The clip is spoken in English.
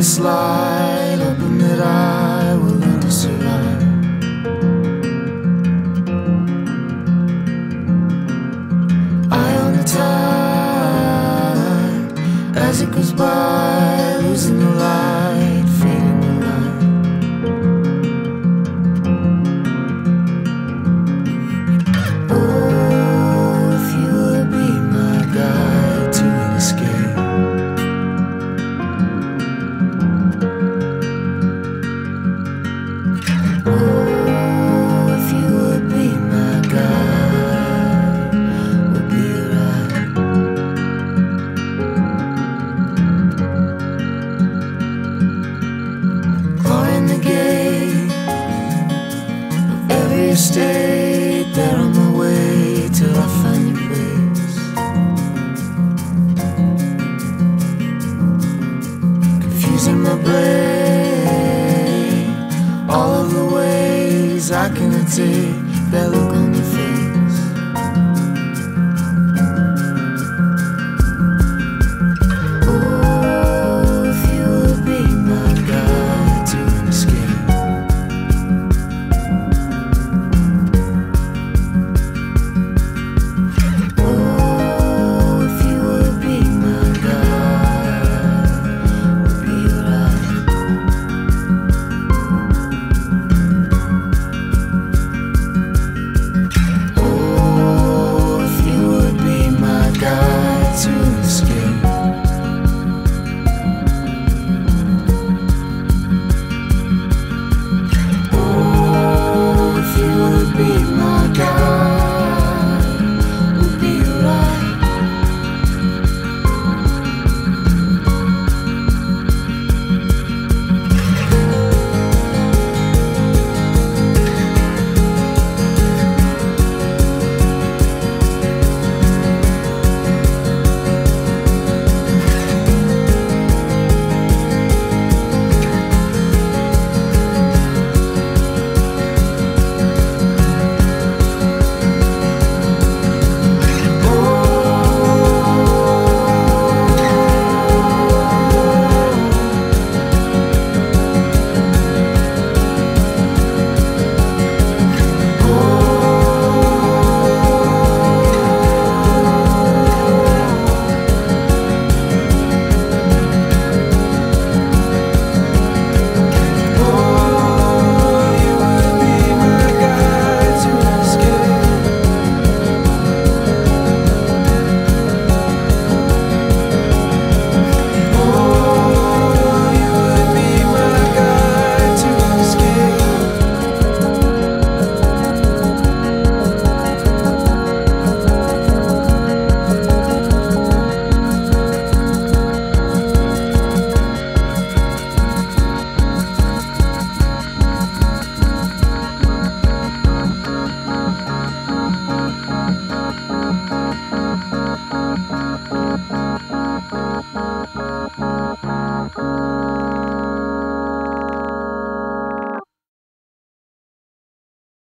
In a hoping that I will learn to survive. Eye on the tide, as it goes by, losing the light, estate there on my way till I find your place. Confusing my brain, all of the ways I cannot take that look Thank